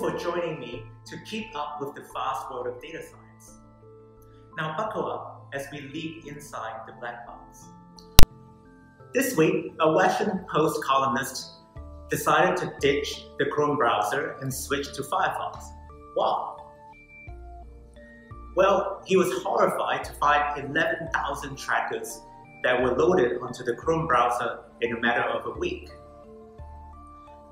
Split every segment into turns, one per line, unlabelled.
for joining me to keep up with the fast world of data science. Now buckle up as we leap inside the black box. This week, a Washington Post columnist decided to ditch the Chrome browser and switch to Firefox. Why? Well, he was horrified to find 11,000 trackers that were loaded onto the Chrome browser in a matter of a week.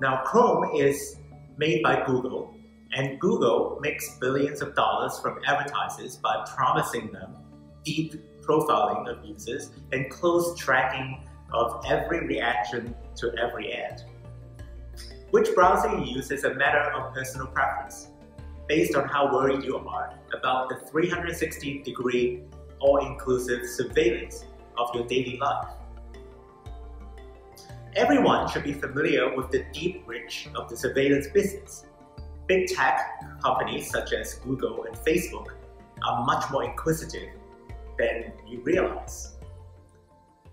Now, Chrome is made by Google, and Google makes billions of dollars from advertisers by promising them deep profiling of users and close tracking of every reaction to every ad. Which browser you use is a matter of personal preference, based on how worried you are about the 360 degree all-inclusive surveillance of your daily life. Everyone should be familiar with the deep reach of the surveillance business. Big tech companies such as Google and Facebook are much more inquisitive than you realize.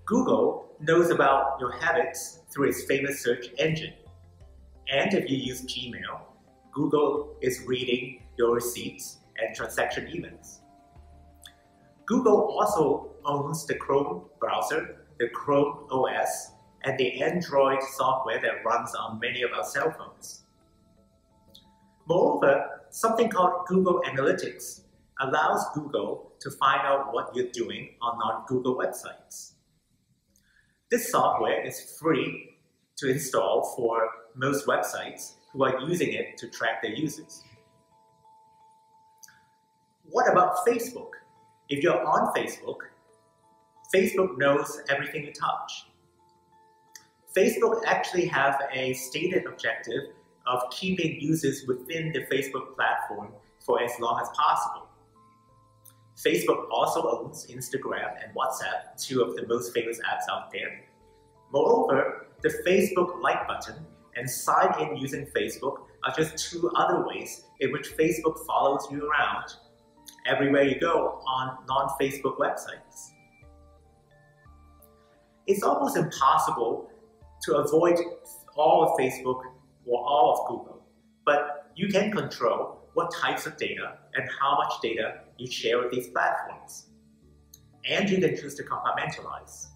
Google knows about your habits through its famous search engine. And if you use Gmail, Google is reading your receipts and transaction emails. Google also owns the Chrome browser, the Chrome OS, and the Android software that runs on many of our cell phones. Moreover, something called Google Analytics allows Google to find out what you're doing on non-Google websites. This software is free to install for most websites who are using it to track their users. What about Facebook? If you're on Facebook, Facebook knows everything you touch. Facebook actually have a stated objective of keeping users within the Facebook platform for as long as possible. Facebook also owns Instagram and WhatsApp, two of the most famous apps out there. Moreover, the Facebook like button and sign in using Facebook are just two other ways in which Facebook follows you around everywhere you go on non-Facebook websites. It's almost impossible to avoid all of Facebook or all of Google, but you can control what types of data and how much data you share with these platforms. And you can choose to compartmentalize.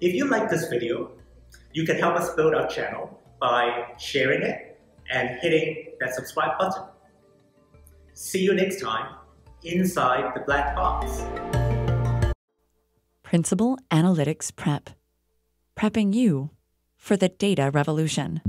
If you like this video, you can help us build our channel by sharing it and hitting that subscribe button. See you next time inside the black box.
Principal Analytics Prep prepping you for the data revolution.